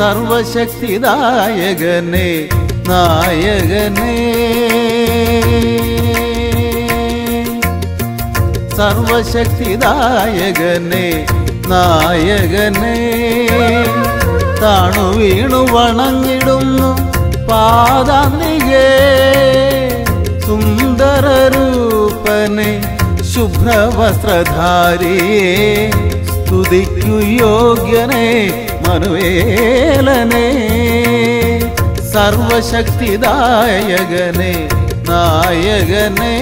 സർവശക്തിദായകനെ നായകനെ. സർവശക്തിദായകനെ നായകനെ. താണു വീണു വണങ്ങിടുന്നു പാദാന്തികേ. സുന്ദരൂപനെ ശുഭ്രവസ്ത്രധാരിയെ. സ്തുതിക്കു യോഗ്യനെ ಮನುವೇಲನೆ ಸರ್ವಶಕ್ತಿದಾಯಗನೆ ನಾಯಗನೇ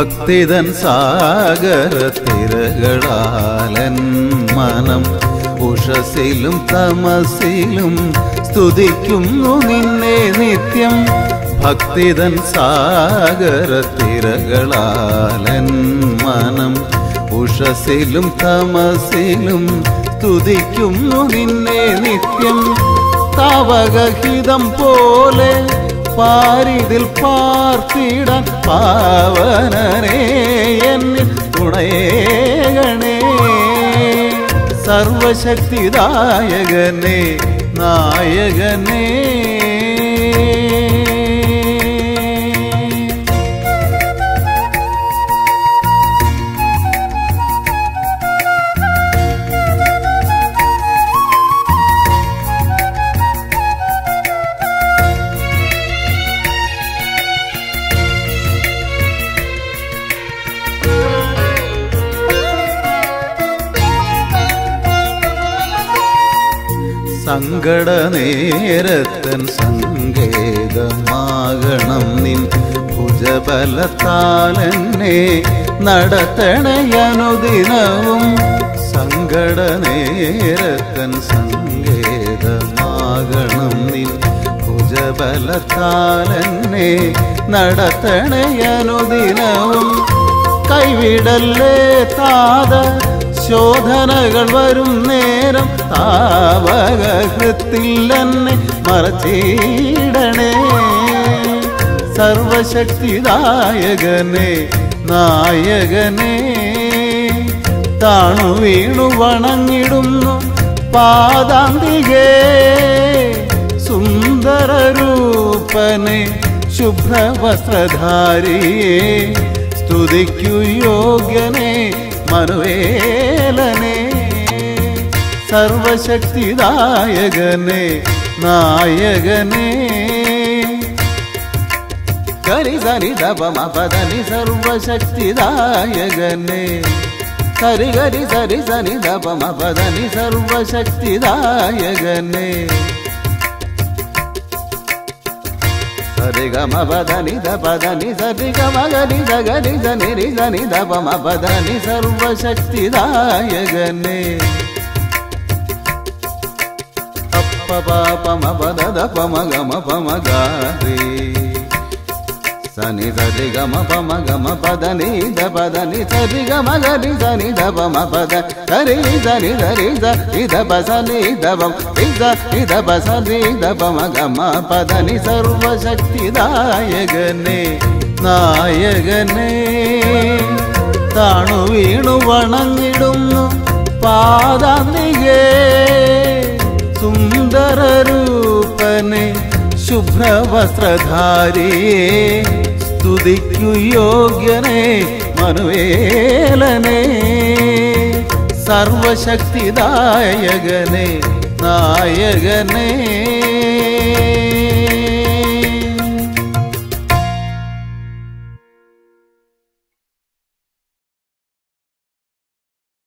ഭക്തിതൻ സാഗര തിരകളാലൻ മനം ഉഷസിലും തമസിലും സ്തുതിക്കുന്നു നിന്നെ നിത്യം. ഭക്തിതൻ സാഗര തിരകളാലൻ മനം ഉഷസിലും തമസിലും സ്തുതിക്കുന്നു നിന്നെ നിത്യം. താവകഹിതം പോലെ പാരിതിൽ പാർത്തിടാൻ പാവനേ എന്നിൽ തുണയേകണേ. സർവശക്തിദായകനേ നായകനേ. സങ്കട നേരത്തൻ സങ്കേതമാകണം നിൻ ഭുജബലത്താലെന്നെ. നടത്തണയനുദിനവും സങ്കട നേരത്തൻ സങ്കേതമാകണം നിൻ ഭുജബലത്താലെന്നെ. നടത്തണയനുദിനവും കൈവിടല്ലേ താത ശോധനകൾ വരും നേരം താവകൃത്തിൽ തന്നെ മറച്ചിടണേ. സർവശക്തിദായകനെ നായകനെ താണു വീണു വണങ്ങിടുന്നു പാദാന്തികേ. സുന്ദരരൂപനെ ശുഭ്രവസ്ത്രധാരിയെ സ്തുതിക്കു യോഗ്യനെ മനുവേലനെ സർവശക്തിദായകനെ നായകനെ കരി സരി ദപമ പദനി സർവശക്തിദായകനെ കരി കരി സരി സനി ദപമ പദനി സർവശക്തിദായകനെ సరి గమ పద నిద పద సరి గమ గని జగని జని స ని ని స ద పమ పద ని సర్వశక్తి దాయగనే అప్ప పాపమ పద ద పమ గమ పమ గారే సని సరి గమ పమ గమ పదని ద పదని సరి గమ గని సని ద పమ పద సరి సని సరి స ఇద పసని దవం ఇద ఇద పసని ద పమ గమ పదని സർവശക്തിദായകനെ നായകനെ താണു വീണു വണങ്ങിടുന്നു പാദാന്തികേ സുന്ദരരൂപനെ ശുഭ്രവസ്ത്രധാരിയെ സ്തുതിക്കു യോഗ്യനെ മനുവേലനെ സർവശക്തിദായകനെ നായകനേ